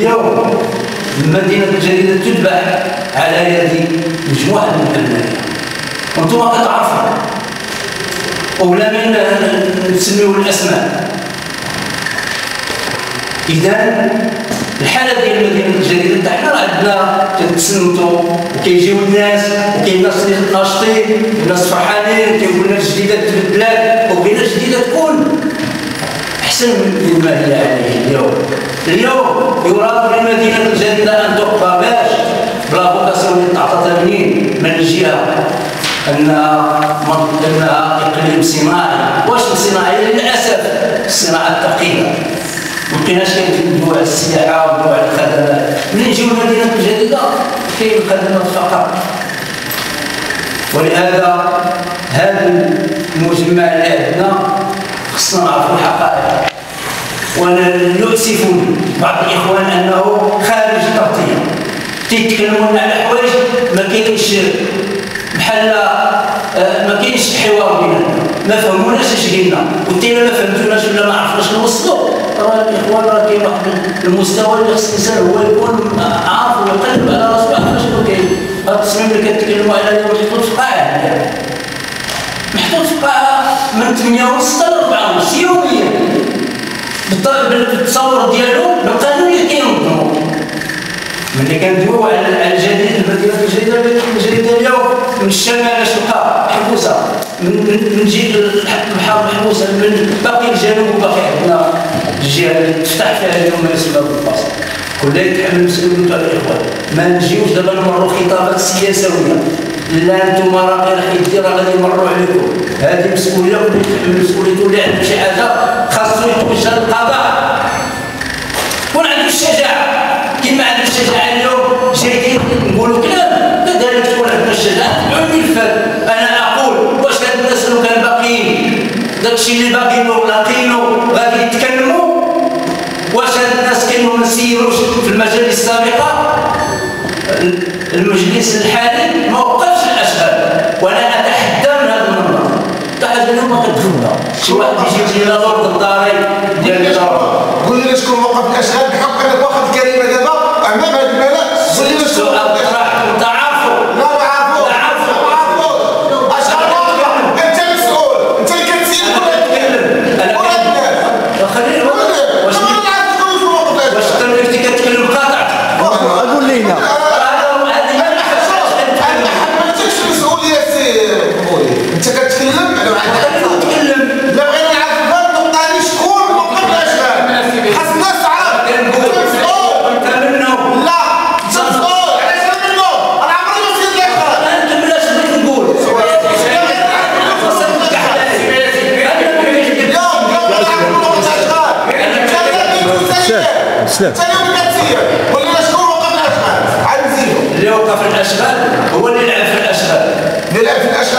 اليوم مدينة الجديدة تتبع على يد مجموعة من الأبناء وأنتم كتعرفوا ولا من نسميو الأسماء. إذا الحالة ديال المدينة الجديدة حنا راه عندنا كنتسنتو وكيجيو الناس وكاين الناس اللي ناشطين الناس فرحانين كيقول الناس جديدة تبدلات وبغينا جديدة تكون. أحسن مما هي عليه اليوم. اليوم يراد للمدينة الجديدة أن تقبى باش. بلا فوكاسيون اللي تعطى منين من الجهة أنها أنها إقليم صناعي. واش صناعي؟ للأسف الصناعة الثقيلة مكايناش كيدوي على السياحة على الخدمات ملي نجيو المدينة الجديدة؟ كاين الخدمات فقط. ولهذا هذا المجمع اللي عندنا خصنا نعرفوا الحقائق. وأنا يؤسفني بعض الاخوان أنه خارج التغطية. تيتكلموا على حوايج ما كاينش بحال آه، ما كاينش حوار بيننا ما فهموناش اش قلنا. وانتينا ما فهمتوناش ولا ما عرفناش نوصلوا راه الإخوان راه كاين واحد المستوى اللي خص الانسان هو يكون عارف ويقلب على راسو يعرف شنو كاين. هذا التصميم اللي كتكلموا عليه محطوط في قاعة. محطوط في قاعة من 8 ونص حتى 4 ونص يوميا. بالتصور ديالو بالقانون اللي كينظمو ملي كندويو على الجديد المدينة الجديده الجديده اليوم من الشمال شقه محبوسه من من جهة البحر محبوسه من باقي الجنوب وباقي عندنا الجهه اللي تفتح فيها اليوم ما يسمى كل يتحمل مسؤوليته على الإخوان. ما نجيوش دابا نمروا خطابات سياسويه لا أنتم راه غير حيدي راه غادي يمروا عليكم. هذه مسؤولية كل يتحمل مسؤوليته اللي عنده شي حاجة اللي باقيين ولاقينو غادي يتكلموا. واش هاد الناس كانوا ما في المجالس السابقة. المجلس الحالي ما وقفش الأشغال وأنا أتحدى من هذا المنظر حتى اليوم ما كتدخلها شي واحد يجي لي الاسلام ولا شكون وقف الأشغال. عاد نزيدو اللي وقف الأشغال هو اللي لعب في الأشغال. اللي لعب في الأشغال.